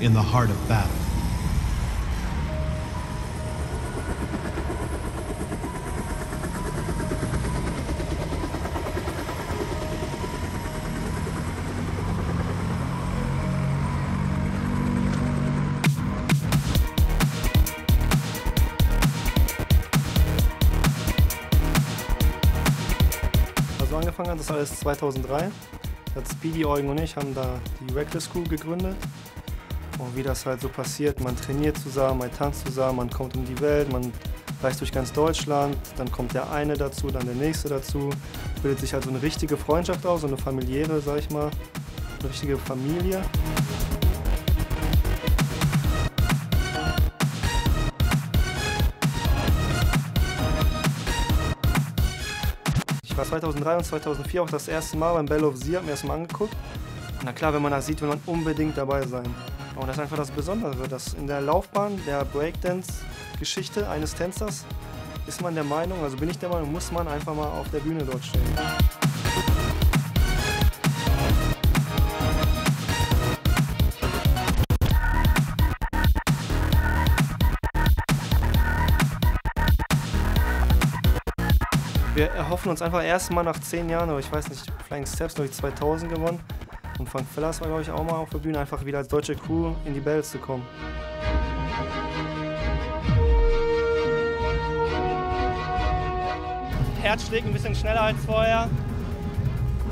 in the heart of battle. Also angefangen hat das alles 2003. Da hat Speedy, Eugen und ich haben da die Reckless Crew gegründet. Und wie das halt so passiert, man trainiert zusammen, man tanzt zusammen, man kommt um die Welt, man reist durch ganz Deutschland, dann kommt der eine dazu, dann der nächste dazu. Bildet sich halt so eine richtige Freundschaft aus, so eine familiäre, sag ich mal, eine richtige Familie. Ich war 2003 und 2004 auch das erste Mal beim Bell of Sea, hab mir das mal angeguckt. Na klar, wenn man das sieht, will man unbedingt dabei sein. Und das ist einfach das Besondere, dass in der Laufbahn der Breakdance-Geschichte eines Tänzers ist man der Meinung, also bin ich der Meinung, muss man einfach mal auf der Bühne dort stehen. Wir erhoffen uns einfach erstmal nach zehn Jahren, aber ich weiß nicht, Flying Steps, glaube ich, 2000 gewonnen. Und Frank Fellers war, glaube ich, auch mal auf der Bühne, einfach wieder als deutsche Crew in die Bells zu kommen. Herz schlägt ein bisschen schneller als vorher.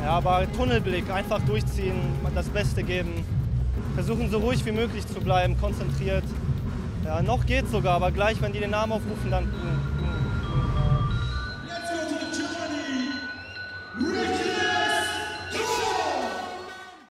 Ja, aber Tunnelblick, einfach durchziehen, das Beste geben. Versuchen so ruhig wie möglich zu bleiben, konzentriert. Ja, noch geht's sogar, aber gleich, wenn die den Namen aufrufen, dann